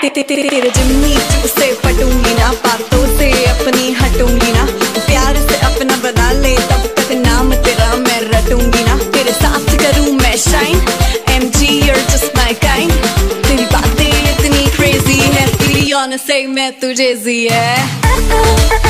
तेरे जिम्मी, उसे पटूँगी ना, बातों से अपनी हटूँगी ना। प्यार से अपना बना ले, तब तक नाम तेरा मैं रटूँगी ना। तेरे साथ करूँ मैं शाइन एम जी यूर जस्ट माय काइंड तेरी बातें इतनी क्रेजी है, तेरी ऑन से मैं तुझे जी है।